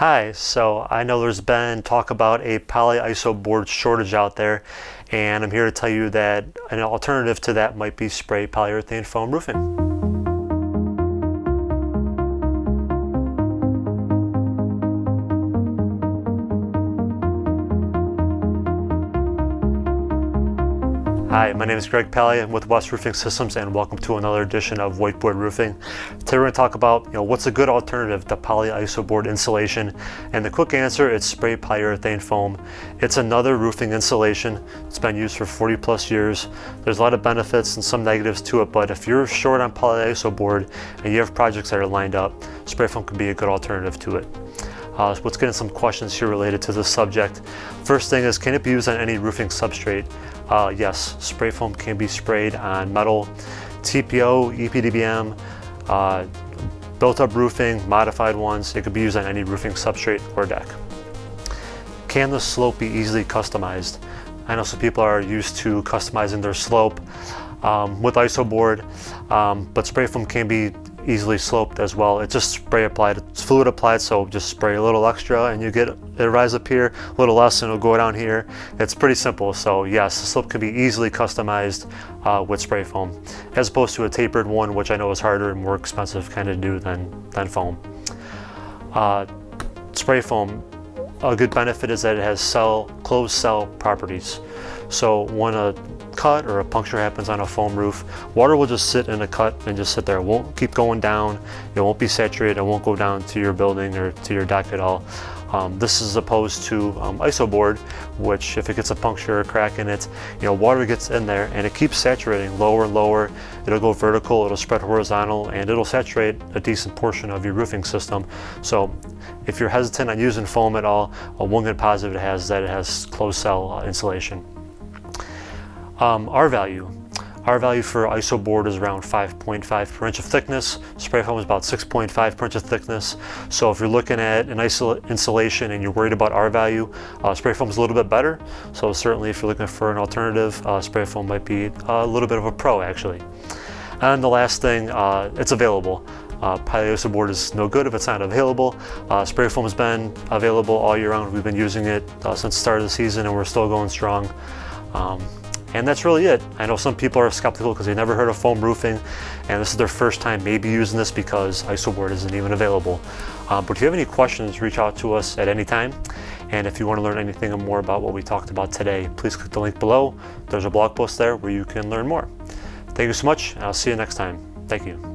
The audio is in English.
Hi, so I know there's been talk about a polyiso board shortage out there, and I'm here to tell you that an alternative to that might be spray polyurethane foam roofing. Hi, my name is Greg Pally. I'm with West Roofing Systems and welcome to another edition of Whiteboard Roofing. Today we're going to talk about you know, what's a good alternative to polyiso board insulation and the quick answer is spray polyurethane foam. It's another roofing insulation. It's been used for 40 plus years. There's a lot of benefits and some negatives to it but if you're short on polyiso board and you have projects that are lined up, spray foam can be a good alternative to it. Uh, let's get some questions here related to this subject. First thing is, can it be used on any roofing substrate? Uh, yes, spray foam can be sprayed on metal, TPO, EPDM, uh, built-up roofing, modified ones. It could be used on any roofing substrate or deck. Can the slope be easily customized? I know some people are used to customizing their slope um, with IsoBoard, um, but spray foam can be easily sloped as well. It's just spray applied, it's fluid applied, so just spray a little extra and you get it rise up here, a little less and it'll go down here. It's pretty simple, so yes, the slope can be easily customized uh, with spray foam, as opposed to a tapered one, which I know is harder and more expensive kind of do than, than foam. Uh, spray foam, a good benefit is that it has cell, closed cell properties. So when a cut or a puncture happens on a foam roof, water will just sit in a cut and just sit there. It won't keep going down. It won't be saturated. It won't go down to your building or to your deck at all. Um, this is opposed to um, isoboard, which if it gets a puncture or a crack in it, you know, water gets in there and it keeps saturating lower and lower. It'll go vertical, it'll spread horizontal, and it'll saturate a decent portion of your roofing system. So if you're hesitant on using foam at all, uh, one good positive it has is that it has closed cell uh, insulation. Um, R value. R value for ISO board is around 5.5 per inch of thickness. Spray foam is about 6.5 per inch of thickness. So if you're looking at an insulation and you're worried about R value, uh, spray foam is a little bit better. So certainly if you're looking for an alternative, uh, spray foam might be a little bit of a pro actually. And the last thing, uh, it's available. Uh, board is no good if it's not available. Uh, spray foam has been available all year round. We've been using it uh, since the start of the season and we're still going strong. Um, and that's really it. I know some people are skeptical because they never heard of foam roofing and this is their first time maybe using this because IsoBoard isn't even available. Um, but if you have any questions, reach out to us at any time. And if you want to learn anything more about what we talked about today, please click the link below. There's a blog post there where you can learn more. Thank you so much. and I'll see you next time. Thank you.